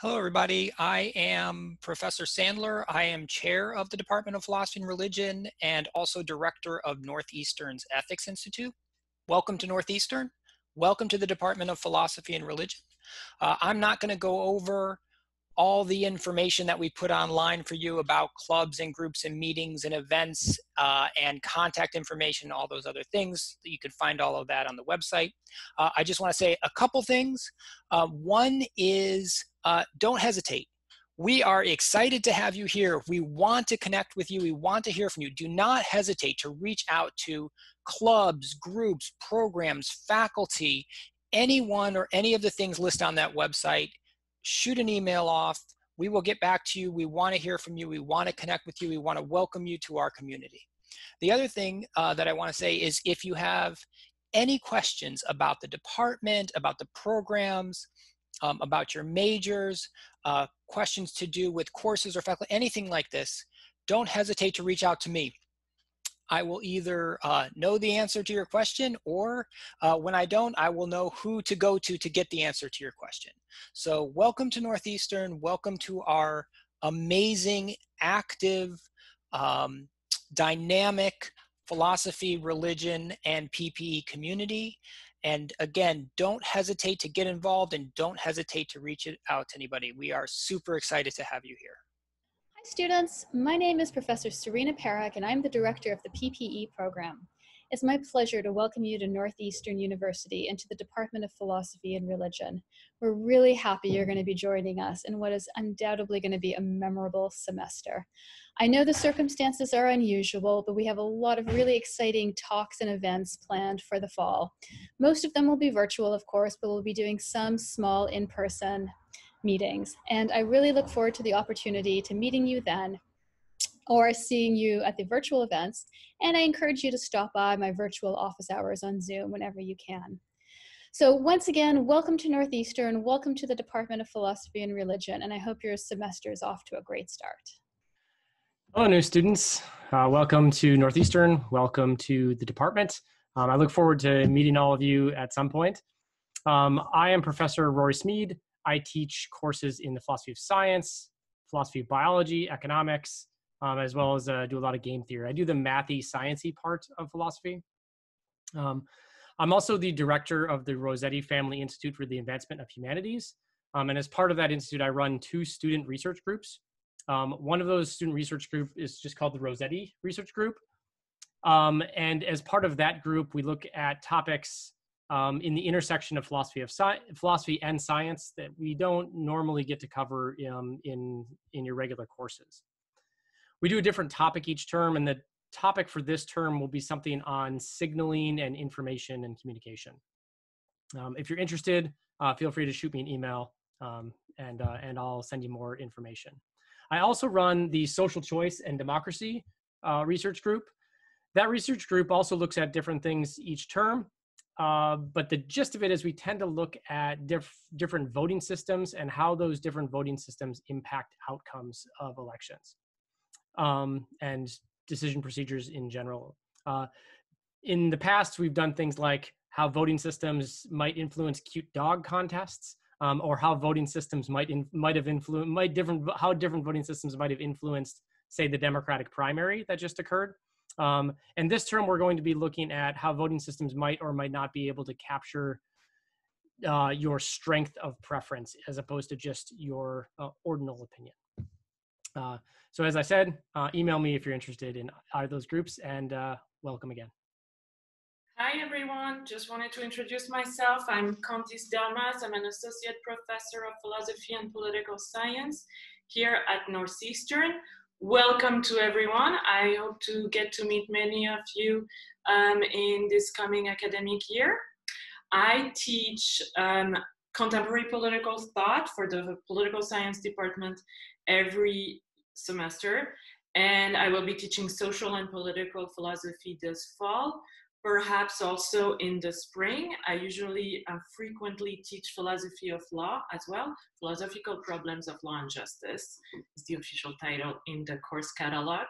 Hello, everybody. I am Professor Sandler. I am chair of the Department of Philosophy and Religion and also director of Northeastern's Ethics Institute. Welcome to Northeastern. Welcome to the Department of Philosophy and Religion. Uh, I'm not going to go over all the information that we put online for you about clubs and groups and meetings and events uh, and contact information, all those other things. You can find all of that on the website. Uh, I just want to say a couple things. Uh, one is uh, don't hesitate. We are excited to have you here. We want to connect with you. We want to hear from you. Do not hesitate to reach out to clubs, groups, programs, faculty, anyone or any of the things listed on that website. Shoot an email off. We will get back to you. We want to hear from you. We want to connect with you. We want to welcome you to our community. The other thing uh, that I want to say is if you have any questions about the department, about the programs, um, about your majors, uh, questions to do with courses or faculty, anything like this, don't hesitate to reach out to me. I will either uh, know the answer to your question or uh, when I don't, I will know who to go to to get the answer to your question. So welcome to Northeastern. Welcome to our amazing, active, um, dynamic philosophy, religion, and PPE community. And again, don't hesitate to get involved and don't hesitate to reach out to anybody. We are super excited to have you here. Hi students, my name is Professor Serena Parekh and I'm the director of the PPE program. It's my pleasure to welcome you to Northeastern University and to the Department of Philosophy and Religion. We're really happy you're going to be joining us in what is undoubtedly going to be a memorable semester. I know the circumstances are unusual, but we have a lot of really exciting talks and events planned for the fall. Most of them will be virtual, of course, but we'll be doing some small in-person meetings. And I really look forward to the opportunity to meeting you then or seeing you at the virtual events. And I encourage you to stop by my virtual office hours on Zoom whenever you can. So once again, welcome to Northeastern, welcome to the Department of Philosophy and Religion, and I hope your semester is off to a great start. Hello, new students. Uh, welcome to Northeastern. Welcome to the department. Um, I look forward to meeting all of you at some point. Um, I am Professor Rory Smead. I teach courses in the philosophy of science, philosophy of biology, economics, um, as well as uh, do a lot of game theory. I do the mathy, sciencey part of philosophy. Um, I'm also the director of the Rossetti Family Institute for the Advancement of Humanities. Um, and as part of that institute, I run two student research groups. Um, one of those student research group is just called the Rossetti Research Group. Um, and as part of that group, we look at topics um, in the intersection of philosophy of sci- philosophy and science that we don't normally get to cover in, in your regular courses we do a different topic each term and the topic for this term will be something on signaling and information and communication. Um, if you're interested, uh, feel free to shoot me an email um, and, uh, and I'll send you more information. I also run the social choice and democracy uh, research group. That research group also looks at different things each term, uh, but the gist of it is we tend to look at diff different voting systems and how those different voting systems impact outcomes of elections um, and decision procedures in general. Uh, in the past, we've done things like how voting systems might influence cute dog contests, um, or how voting systems might in, might have influenced might different how different voting systems might have influenced, say, the Democratic primary that just occurred. Um, and this term, we're going to be looking at how voting systems might or might not be able to capture uh, your strength of preference as opposed to just your uh, ordinal opinion. Uh, so as I said, uh, email me if you're interested in either those groups and uh, welcome again. Hi everyone, just wanted to introduce myself. I'm Candice Delmas. I'm an associate professor of philosophy and political science here at Northeastern. Welcome to everyone. I hope to get to meet many of you um, in this coming academic year. I teach um, contemporary political thought for the political science department every semester. And I will be teaching social and political philosophy this fall, perhaps also in the spring. I usually uh, frequently teach philosophy of law as well. Philosophical Problems of Law and Justice is the official title in the course catalog.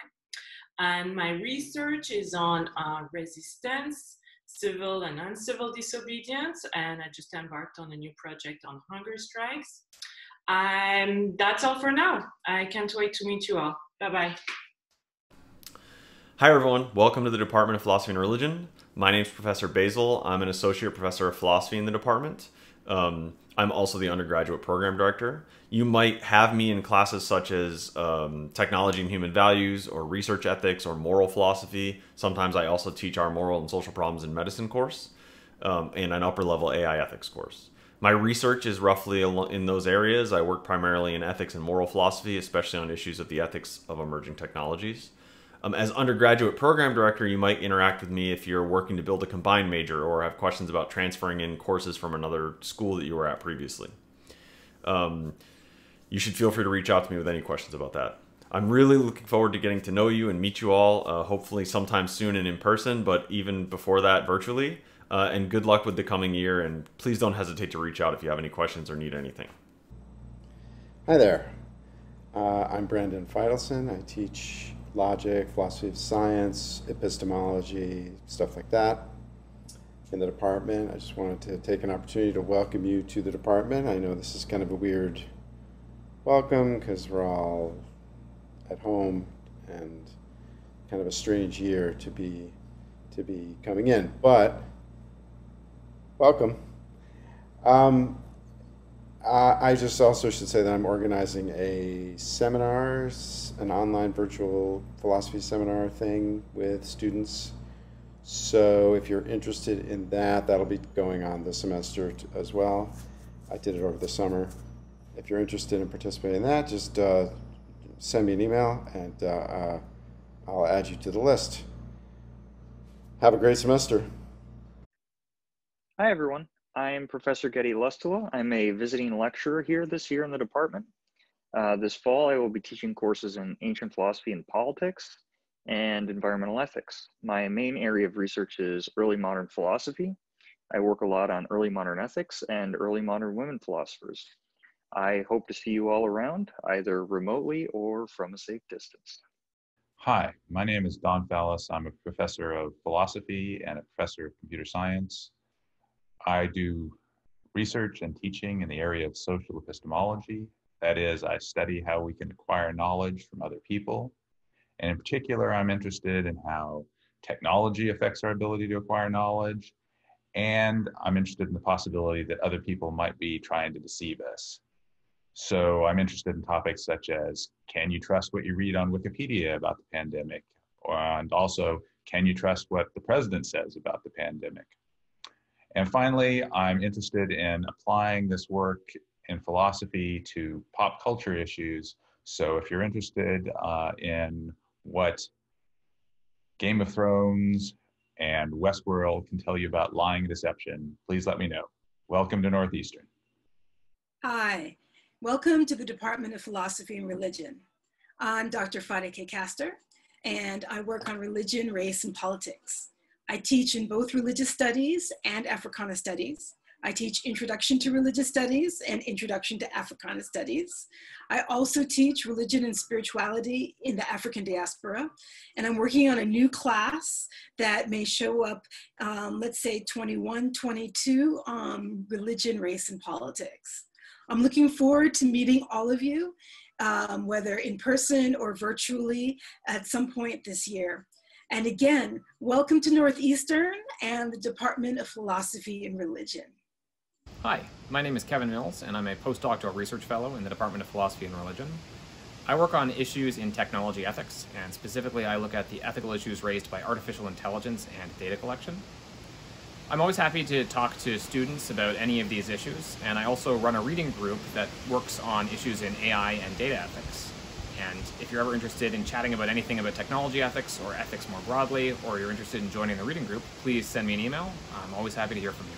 And my research is on uh, resistance, civil and uncivil disobedience, and I just embarked on a new project on hunger strikes. Um, that's all for now. I can't wait to meet you all. Bye bye. Hi, everyone. Welcome to the Department of Philosophy and Religion. My name is Professor Basl. I'm an associate professor of philosophy in the department. Um, I'm also the undergraduate program director. You might have me in classes such as um, technology and human values, or research ethics, or moral philosophy. Sometimes I also teach our moral and social problems in medicine course um, and an upper level AI ethics course. My research is roughly in those areas. I work primarily in ethics and moral philosophy, especially on issues of the ethics of emerging technologies. Um, as undergraduate program director, you might interact with me if you're working to build a combined major or have questions about transferring in courses from another school that you were at previously. Um, you should feel free to reach out to me with any questions about that. I'm really looking forward to getting to know you and meet you all, uh, hopefully sometime soon and in person, but even before that, virtually. Uh, and good luck with the coming year. And please don't hesitate to reach out if you have any questions or need anything. Hi there. Uh, I'm Brandon Fitelson. I teach logic, philosophy of science, epistemology, stuff like that in the department. I just wanted to take an opportunity to welcome you to the department. I know this is kind of a weird welcome because we're all at home and kind of a strange year to be to be coming in, but welcome. Um, uh, I just also should say that I'm organizing a seminar, an online virtual philosophy seminar thing with students. So if you're interested in that, that'll be going on this semester as well. I did it over the summer. If you're interested in participating in that, just uh, send me an email and uh, uh I'll add you to the list. Have a great semester. Hi, everyone. I'm Professor Getty Lustila. I'm a visiting lecturer here this year in the department. Uh, this fall, I will be teaching courses in ancient philosophy and politics and environmental ethics. My main area of research is early modern philosophy. I work a lot on early modern ethics and early modern women philosophers. I hope to see you all around, either remotely or from a safe distance. Hi, my name is Don Fallis. I'm a professor of philosophy and a professor of computer science I do research and teaching in the area of social epistemology. That is, I study how we can acquire knowledge from other people. And in particular, I'm interested in how technology affects our ability to acquire knowledge. And I'm interested in the possibility that other people might be trying to deceive us. So I'm interested in topics such as can you trust what you read on Wikipedia about the pandemic? And also, can you trust what the president says about the pandemic? And finally, I'm interested in applying this work in philosophy to pop culture issues. So if you're interested uh, in what Game of Thrones and Westworld can tell you about lying and deception, please let me know. Welcome to Northeastern. Hi, welcome to the Department of Philosophy and Religion. I'm Dr. Fadeke Castor, and I work on religion, race, and politics. I teach in both religious studies and Africana studies. I teach Introduction to Religious Studies and Introduction to Africana Studies. I also teach Religion and Spirituality in the African Diaspora. And I'm working on a new class that may show up, um, let's say 21, 22, um, Religion, Race, and Politics. I'm looking forward to meeting all of you, um, whether in person or virtually at some point this year. And again, welcome to Northeastern and the Department of Philosophy and Religion. Hi, my name is Kevin Mills, and I'm a postdoctoral research fellow in the Department of Philosophy and Religion. I work on issues in technology ethics, and specifically, I look at the ethical issues raised by artificial intelligence and data collection. I'm always happy to talk to students about any of these issues, and I also run a reading group that works on issues in AI and data ethics. And if you're ever interested in chatting about anything about technology ethics or ethics more broadly, or you're interested in joining the reading group, please send me an email. I'm always happy to hear from you.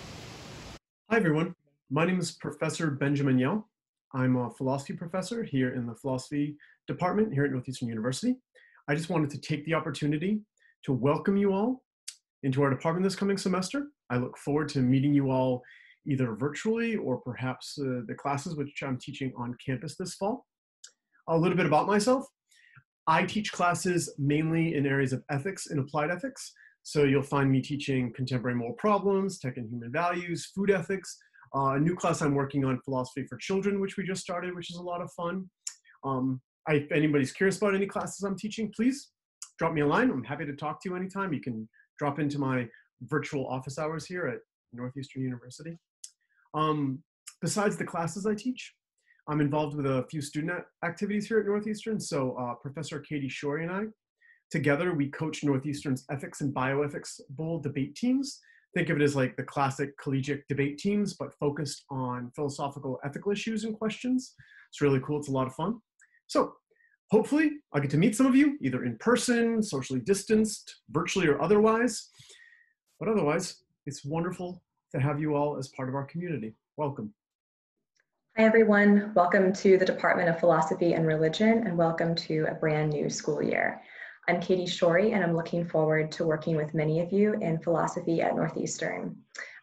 Hi, everyone. My name is Professor Benjamin Yelle. I'm a philosophy professor here in the philosophy department here at Northeastern University. I just wanted to take the opportunity to welcome you all into our department this coming semester. I look forward to meeting you all either virtually or perhaps uh, the classes which I'm teaching on campus this fall a little bit about myself. I teach classes mainly in areas of ethics and applied ethics. So you'll find me teaching contemporary moral problems, tech and human values, food ethics, Uh, a new class I'm working on, Philosophy for Children, which we just started, which is a lot of fun. Um, I, if anybody's curious about any classes I'm teaching, please drop me a line. I'm happy to talk to you anytime. You can drop into my virtual office hours here at Northeastern University. Um, besides the classes I teach, I'm involved with a few student activities here at Northeastern. So uh, Professor Katie Shorey and I, together we coach Northeastern's Ethics and Bioethics Bowl debate teams. Think of it as like the classic collegiate debate teams, but focused on philosophical ethical issues and questions. It's really cool. It's a lot of fun. So hopefully I'll get to meet some of you either in person, socially distanced, virtually or otherwise. But otherwise, it's wonderful to have you all as part of our community. Welcome. Hi, everyone. Welcome to the Department of Philosophy and Religion, and welcome to a brand new school year. I'm Katie Shorey, and I'm looking forward to working with many of you in philosophy at Northeastern.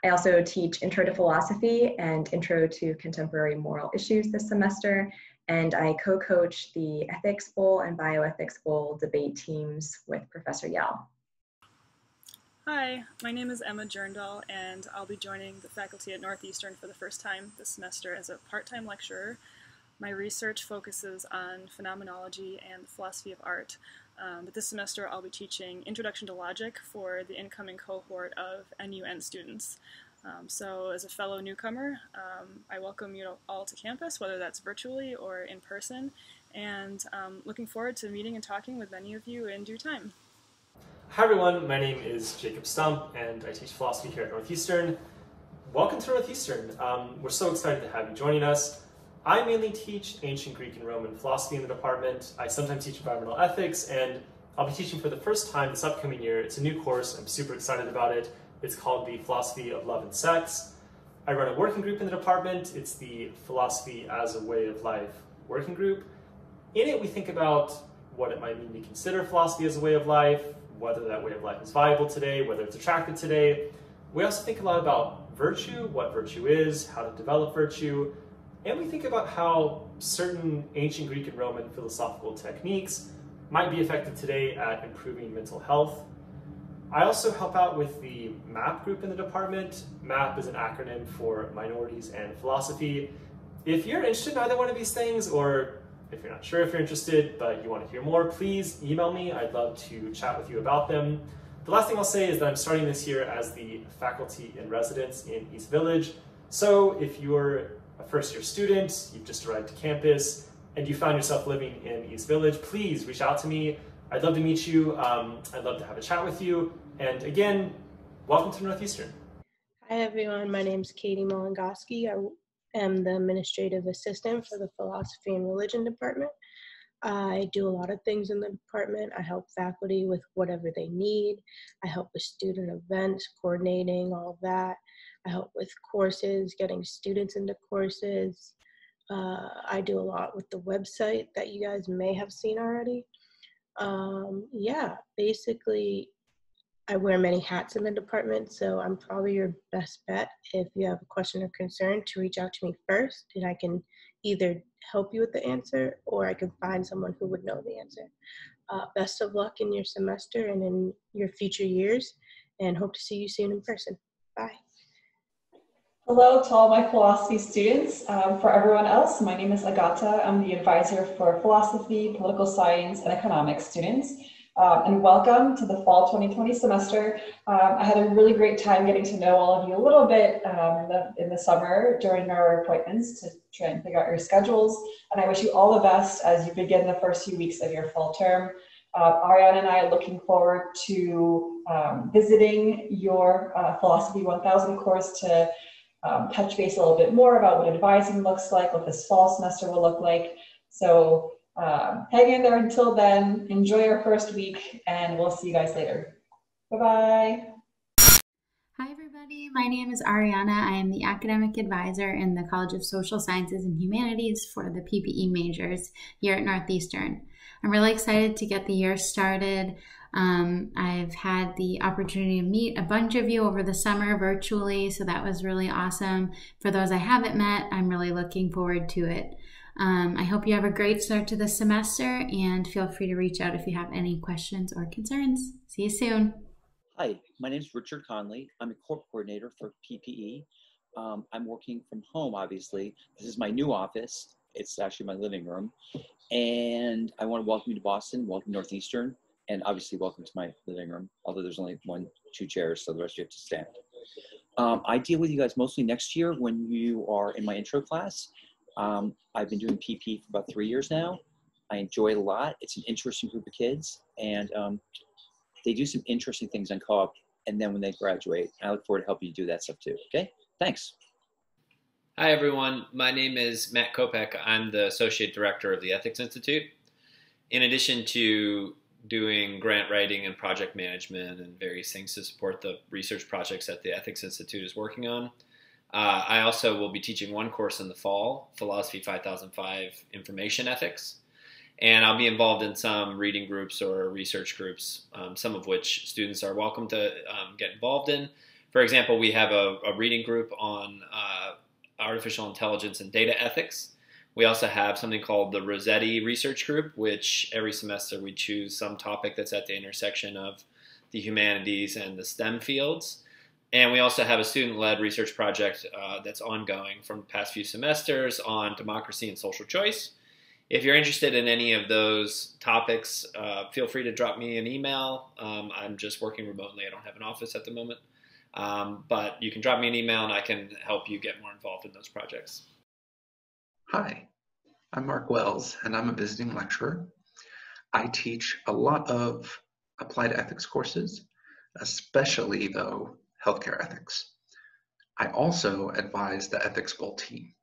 I also teach Intro to Philosophy and Intro to Contemporary Moral Issues this semester, and I co-coach the Ethics Bowl and Bioethics Bowl debate teams with Professor Yelle. Hi, my name is Emma Jerndahl, and I'll be joining the faculty at Northeastern for the first time this semester as a part-time lecturer. My research focuses on phenomenology and the philosophy of art, um, but this semester I'll be teaching Introduction to Logic for the incoming cohort of NUN students. Um, so as a fellow newcomer, um, I welcome you all to campus, whether that's virtually or in person, and um, looking forward to meeting and talking with many of you in due time. Hi everyone, my name is Jacob Stump and I teach philosophy here at Northeastern. Welcome to Northeastern. Um, we're so excited to have you joining us. I mainly teach ancient Greek and Roman philosophy in the department. I sometimes teach environmental ethics and I'll be teaching for the first time this upcoming year. It's a new course, I'm super excited about it. It's called the Philosophy of Love and Sex. I run a working group in the department. It's the Philosophy as a Way of Life working group. In it, we think about what it might mean to consider philosophy as a way of life, whether that way of life is viable today, whether it's attractive today. We also think a lot about virtue, what virtue is, how to develop virtue, and we think about how certain ancient Greek and Roman philosophical techniques might be effective today at improving mental health I also help out with the MAP group in the department. MAP is an acronym for Minorities and Philosophy. If you're interested in either one of these things, or if you're not sure if you're interested, but you want to hear more, please email me. I'd love to chat with you about them. The last thing I'll say is that I'm starting this year as the faculty in residence in East Village. So if you're a first year student, you've just arrived to campus, and you found yourself living in East Village, please reach out to me. I'd love to meet you. Um, I'd love to have a chat with you. And again, welcome to Northeastern. Hi, everyone. My name is Katie Molingoski. I am the administrative assistant for the Philosophy and Religion Department. I do a lot of things in the department. I help faculty with whatever they need. I help with student events, coordinating, all that. I help with courses, getting students into courses. Uh, I do a lot with the website that you guys may have seen already um, yeah, basically, I wear many hats in the department, so I'm probably your best bet if you have a question or concern to reach out to me first, and I can either help you with the answer or I can find someone who would know the answer. Uh, best of luck in your semester and in your future years, and hope to see you soon in person. Bye. Hello to all my philosophy students. Um, for everyone else, my name is Agata. I'm the advisor for philosophy, political science, and economics students. Um, and welcome to the fall 2020 semester. Um, I had a really great time getting to know all of you a little bit um, in, the, in the summer during our appointments to try and figure out your schedules. And I wish you all the best as you begin the first few weeks of your fall term. Uh, Ariana and I are looking forward to um, visiting your uh, Philosophy 1000 course to um, touch base a little bit more about what advising looks like, what this fall semester will look like. So um, hang in there until then, enjoy your first week, and we'll see you guys later. Bye-bye. Hi everybody, my name is Ariana. I am the academic advisor in the College of Social Sciences and Humanities for the PPE majors here at Northeastern. I'm really excited to get the year started. Um, I've had the opportunity to meet a bunch of you over the summer virtually, so that was really awesome. For those I haven't met, I'm really looking forward to it. Um, I hope you have a great start to the semester and feel free to reach out if you have any questions or concerns. See you soon. Hi, my name is Richard Conley. I'm a co-op coordinator for PPE. Um, I'm working from home, obviously. This is my new office. It's actually my living room. And I want to welcome you to Boston, welcome Northeastern, and obviously welcome to my living room, although there's only one, two chairs, so the rest of you have to stand. Um, I deal with you guys mostly next year when you are in my intro class. Um, I've been doing PP for about three years now. I enjoy it a lot. It's an interesting group of kids, and um, they do some interesting things on co-op. And then when they graduate, I look forward to helping you do that stuff too. Okay, thanks. Hi everyone, my name is Matt Kopec. I'm the Associate Director of the Ethics Institute. In addition to doing grant writing and project management and various things to support the research projects that the Ethics Institute is working on, uh, I also will be teaching one course in the fall, Philosophy 5005 Information Ethics. And I'll be involved in some reading groups or research groups, um, some of which students are welcome to um, get involved in. For example, we have a, a reading group on uh, artificial intelligence and data ethics. We also have something called the Rossetti Research Group, which every semester we choose some topic that's at the intersection of the humanities and the STEM fields. And we also have a student-led research project uh, that's ongoing from the past few semesters on democracy and social choice. If you're interested in any of those topics, uh, feel free to drop me an email. Um, I'm just working remotely. I don't have an office at the moment. Um, but you can drop me an email and I can help you get more involved in those projects. Hi, I'm Mark Wells and I'm a visiting lecturer. I teach a lot of applied ethics courses, especially though healthcare ethics. I also advise the ethics bowl team.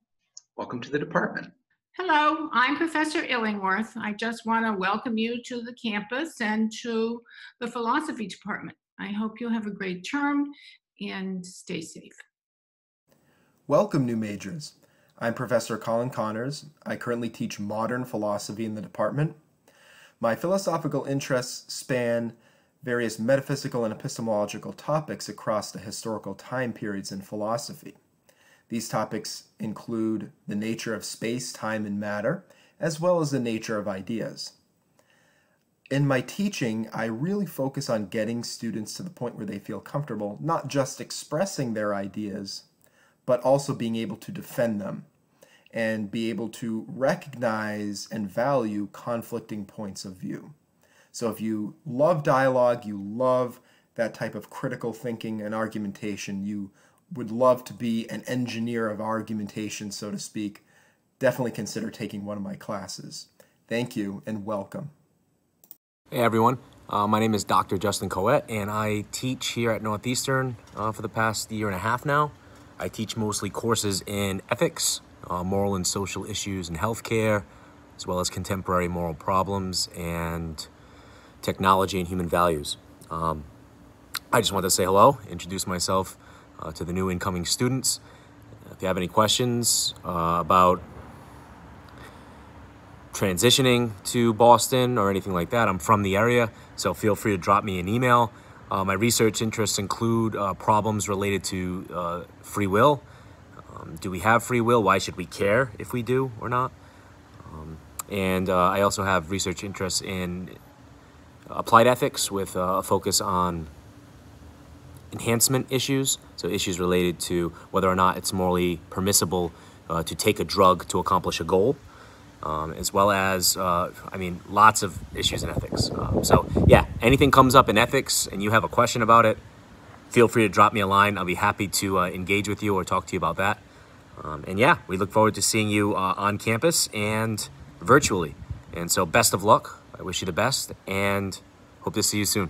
Welcome to the department. Hello, I'm Professor Illingworth. I just want to welcome you to the campus and to the philosophy department. I hope you'll have a great term and stay safe. Welcome, new majors. I'm Professor Colin Connors. I currently teach modern philosophy in the department. My philosophical interests span various metaphysical and epistemological topics across the historical time periods in philosophy. These topics include the nature of space, time, and matter, as well as the nature of ideas in my teaching, I really focus on getting students to the point where they feel comfortable, not just expressing their ideas, but also being able to defend them and be able to recognize and value conflicting points of view. So if you love dialogue, you love that type of critical thinking and argumentation, you would love to be an engineer of argumentation, so to speak, definitely consider taking one of my classes. Thank you and welcome. Hey everyone, uh, my name is Dr. Justin Caouette and I teach here at Northeastern uh, for the past year and a half now. I teach mostly courses in ethics, uh, moral and social issues in healthcare, as well as contemporary moral problems and technology and human values. Um, I just wanted to say hello, introduce myself uh, to the new incoming students. If you have any questions uh, about transitioning to Boston or anything like that. I'm from the area, so feel free to drop me an email. Uh, my research interests include uh, problems related to uh, free will. Um, do we have free will? Why should we care if we do or not? Um, and uh, I also have research interests in applied ethics with a focus on enhancement issues, so issues related to whether or not it's morally permissible uh, to take a drug to accomplish a goal um, as well as, uh, I mean, lots of issues in ethics. Um, so, yeah, anything comes up in ethics and you have a question about it, feel free to drop me a line. I'll be happy to uh, engage with you or talk to you about that. Um, and yeah, we look forward to seeing you uh, on campus and virtually. And so, best of luck. I wish you the best and hope to see you soon.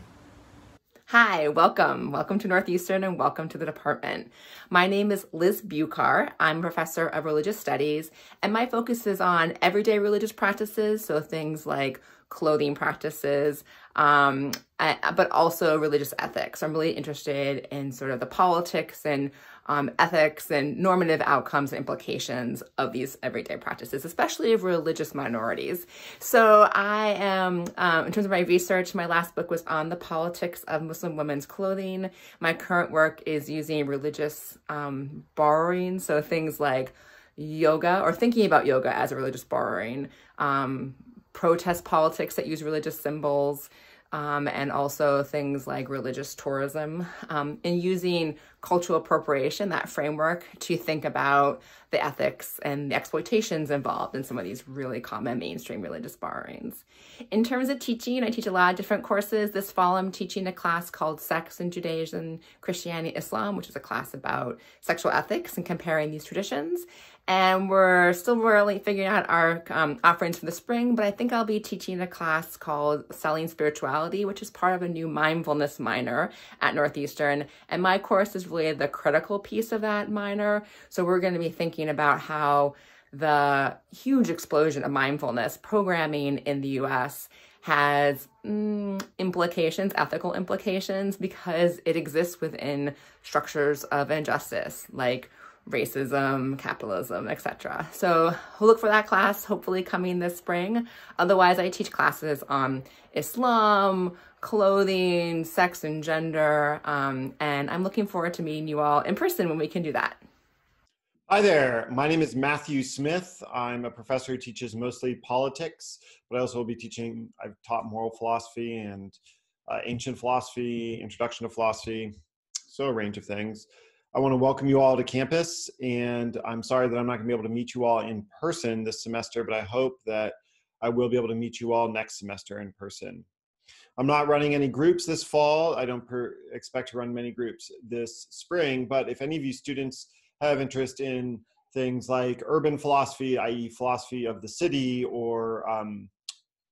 Hi, welcome. Welcome to Northeastern and welcome to the department. My name is Liz Bucar. I'm professor of religious studies and my focus is on everyday religious practices, so things like clothing practices, um, but also religious ethics. I'm really interested in sort of the politics and um, ethics and normative outcomes and implications of these everyday practices, especially of religious minorities. So I am, um, in terms of my research, my last book was on the politics of Muslim women's clothing. My current work is using religious um, borrowing, so things like yoga or thinking about yoga as a religious borrowing, um, protest politics that use religious symbols, um, and also things like religious tourism, um, and using cultural appropriation, that framework, to think about the ethics and the exploitations involved in some of these really common mainstream religious borrowings. In terms of teaching, I teach a lot of different courses. This fall, I'm teaching a class called Sex in Judaism, Christianity, Islam, which is a class about sexual ethics and comparing these traditions. And we're still really figuring out our um, offerings for the spring, but I think I'll be teaching a class called Selling Spirituality, which is part of a new mindfulness minor at Northeastern. And my course is really the critical piece of that minor. So we're going to be thinking about how the huge explosion of mindfulness programming in the US has mm, implications, ethical implications, because it exists within structures of injustice, like racism, capitalism, etc. So look for that class hopefully coming this spring. Otherwise, I teach classes on Islam, clothing, sex and gender, um, and I'm looking forward to meeting you all in person when we can do that. Hi there, my name is Matthew Smith. I'm a professor who teaches mostly politics, but I also will be teaching, I've taught moral philosophy and uh, ancient philosophy, introduction to philosophy, so a range of things. I want to welcome you all to campus, and I'm sorry that I'm not going to be able to meet you all in person this semester, but I hope that I will be able to meet you all next semester in person. I'm not running any groups this fall. I don't expect to run many groups this spring, but if any of you students have interest in things like urban philosophy, i.e., philosophy of the city, or um,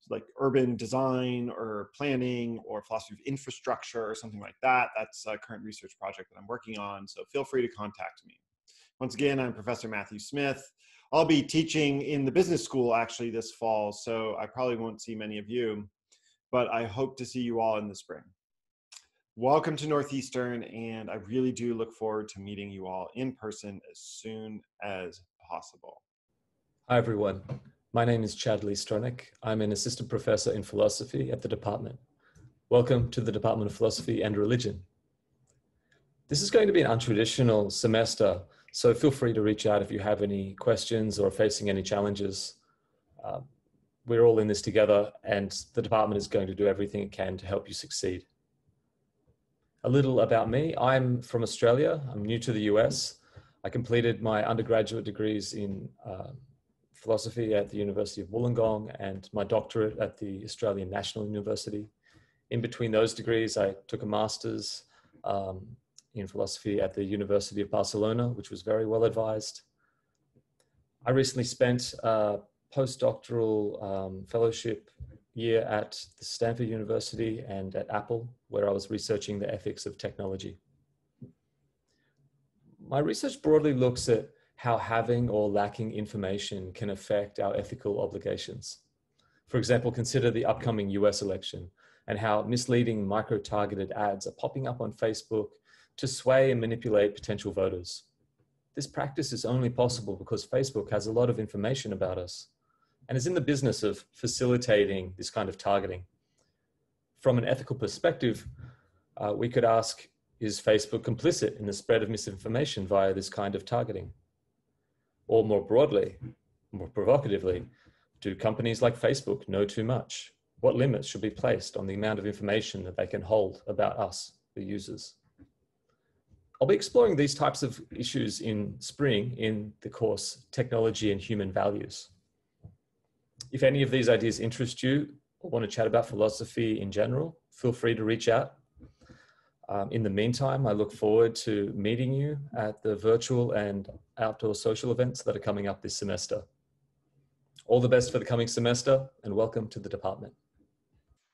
like urban design or planning or philosophy of infrastructure or something like that. That's a current research project that I'm working on. So feel free to contact me. Once again, I'm Professor Matthew Smith. I'll be teaching in the business school actually this fall, so I probably won't see many of you, but I hope to see you all in the spring. Welcome to Northeastern, and I really do look forward to meeting you all in person as soon as possible. Hi, everyone. My name is Chad Lee Stronach. I'm an assistant professor in philosophy at the department. Welcome to the Department of Philosophy and Religion. This is going to be an untraditional semester, so feel free to reach out if you have any questions or facing any challenges. Uh, we're all in this together and the department is going to do everything it can to help you succeed. A little about me. I'm from Australia. I'm new to the US. I completed my undergraduate degrees in uh, philosophy at the University of Wollongong and my doctorate at the Australian National University. In between those degrees, I took a master's um, in philosophy at the University of Barcelona, which was very well advised. I recently spent a postdoctoral um, fellowship year at the Stanford University and at Apple, where I was researching the ethics of technology. My research broadly looks at how having or lacking information can affect our ethical obligations. For example, consider the upcoming US election and how misleading micro targeted ads are popping up on Facebook to sway and manipulate potential voters. This practice is only possible because Facebook has a lot of information about us and is in the business of facilitating this kind of targeting. From an ethical perspective, uh, we could ask is Facebook complicit in the spread of misinformation via this kind of targeting? Or more broadly, more provocatively, do companies like Facebook know too much? What limits should be placed on the amount of information that they can hold about us, the users? I'll be exploring these types of issues in spring in the course Technology and Human Values. If any of these ideas interest you or want to chat about philosophy in general, feel free to reach out. Um, in the meantime, I look forward to meeting you at the virtual and outdoor social events that are coming up this semester. All the best for the coming semester and welcome to the department.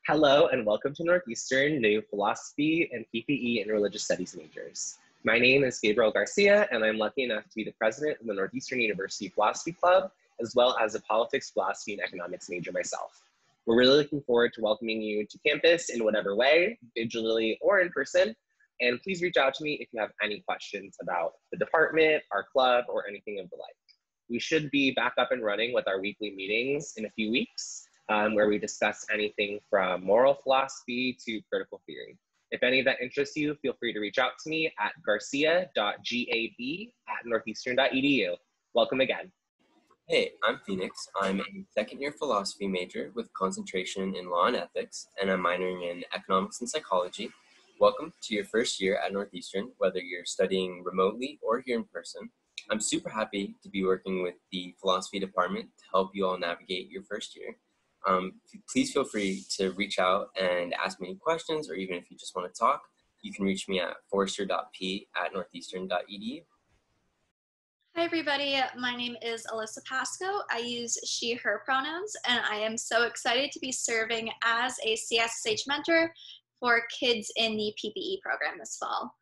Hello and welcome to Northeastern New Philosophy and PPE and Religious Studies majors. My name is Gabriel Garcia and I'm lucky enough to be the president of the Northeastern University Philosophy Club as well as a politics, philosophy, and economics major myself. We're really looking forward to welcoming you to campus in whatever way, digitally or in person. And please reach out to me if you have any questions about the department, our club, or anything of the like. We should be back up and running with our weekly meetings in a few weeks, um, where we discuss anything from moral philosophy to critical theory. If any of that interests you, feel free to reach out to me at garcia.gab at northeastern.edu. Welcome again. Hey, I'm Phoenix. I'm a second year philosophy major with concentration in law and ethics, and I'm minoring in economics and psychology. Welcome to your first year at Northeastern, whether you're studying remotely or here in person. I'm super happy to be working with the philosophy department to help you all navigate your first year. Um, please feel free to reach out and ask me any questions, or even if you just want to talk, you can reach me at forrester.p at northeastern.edu. Hi, everybody. My name is Alyssa Pasco. I use she, her pronouns, and I am so excited to be serving as a CSSH mentor for kids in the PPE program this fall.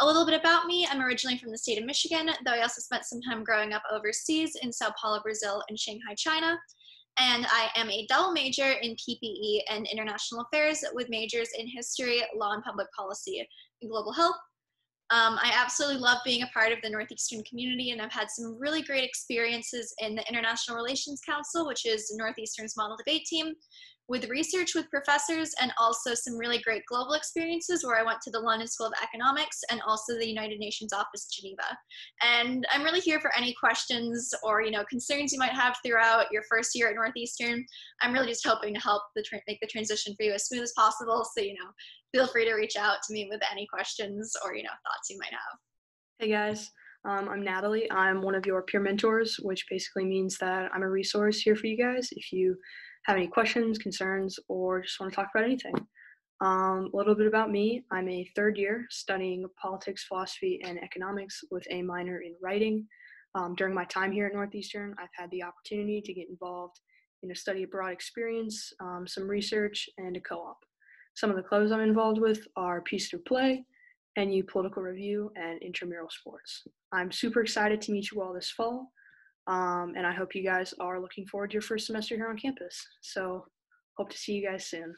A little bit about me I'm originally from the state of Michigan, though I also spent some time growing up overseas in Sao Paulo, Brazil, and Shanghai, China. And I am a double major in PPE and international affairs with majors in history, law and public policy, and global health. Um, I absolutely love being a part of the Northeastern community, and I've had some really great experiences in the International Relations Council, which is Northeastern's model debate team, with research with professors and also some really great global experiences where I went to the London School of Economics and also the United Nations office Geneva. And I'm really here for any questions or you know concerns you might have throughout your first year at Northeastern. I'm really just hoping to help the make the transition for you as smooth as possible. So you know, feel free to reach out to me with any questions or you know thoughts you might have. Hey guys. Um, I'm Natalie. I'm one of your peer mentors, which basically means that I'm a resource here for you guys if you have any questions, concerns, or just want to talk about anything. Um, a little bit about me I'm a third year studying politics, philosophy, and economics with a minor in writing. Um, during my time here at Northeastern, I've had the opportunity to get involved in a study abroad experience, um, some research, and a co op. Some of the clubs I'm involved with are Peace Through Play, NU Political Review, and Intramural Sports. I'm super excited to meet you all this fall. Um, and I hope you guys are looking forward to your first semester here on campus. So hope to see you guys soon.